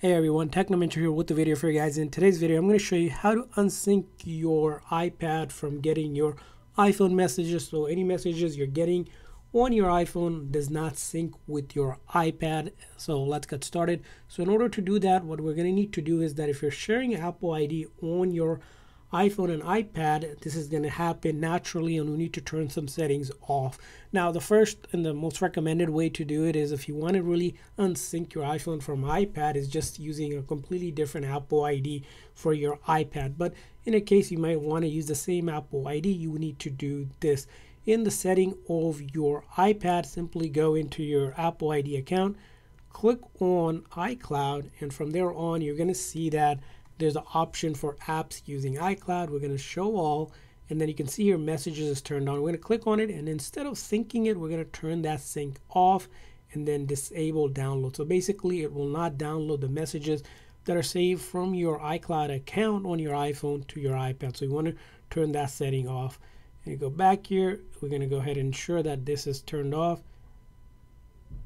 Hey everyone, Technomentary here with the video for you guys. In today's video, I'm going to show you how to unsync your iPad from getting your iPhone messages. So any messages you're getting on your iPhone does not sync with your iPad. So let's get started. So in order to do that, what we're going to need to do is that if you're sharing Apple ID on your iPhone and iPad, this is going to happen naturally and we need to turn some settings off. Now, the first and the most recommended way to do it is if you want to really unsync your iPhone from iPad is just using a completely different Apple ID for your iPad. But in a case you might want to use the same Apple ID, you need to do this. In the setting of your iPad, simply go into your Apple ID account, click on iCloud, and from there on, you're going to see that there's an option for apps using iCloud. We're going to show all, and then you can see your messages is turned on. We're going to click on it, and instead of syncing it, we're going to turn that sync off and then disable download. So basically, it will not download the messages that are saved from your iCloud account on your iPhone to your iPad. So you want to turn that setting off. And you go back here, we're going to go ahead and ensure that this is turned off.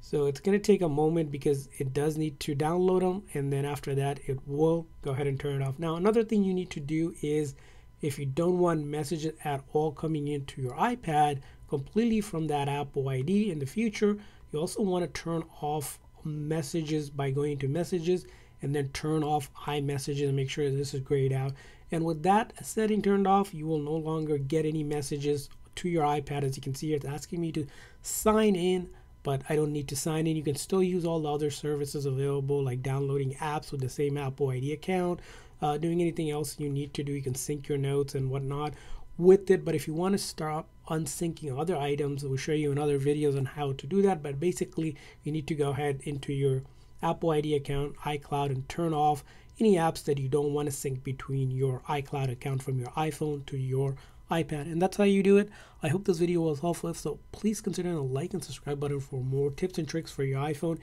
So it's going to take a moment because it does need to download them and then after that it will go ahead and turn it off. Now another thing you need to do is if you don't want messages at all coming into your iPad completely from that Apple ID in the future, you also want to turn off messages by going to messages and then turn off iMessages and make sure this is grayed out. And with that setting turned off, you will no longer get any messages to your iPad. As you can see, here, it's asking me to sign in but I don't need to sign in. You can still use all the other services available, like downloading apps with the same Apple ID account, uh, doing anything else you need to do. You can sync your notes and whatnot with it. But if you want to stop unsyncing other items, we'll show you in other videos on how to do that. But basically, you need to go ahead into your Apple ID account, iCloud, and turn off any apps that you don't want to sync between your iCloud account from your iPhone to your iPad. And that's how you do it. I hope this video was helpful. So, please consider the like and subscribe button for more tips and tricks for your iPhone,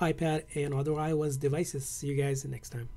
iPad, and other iOS devices. See you guys next time.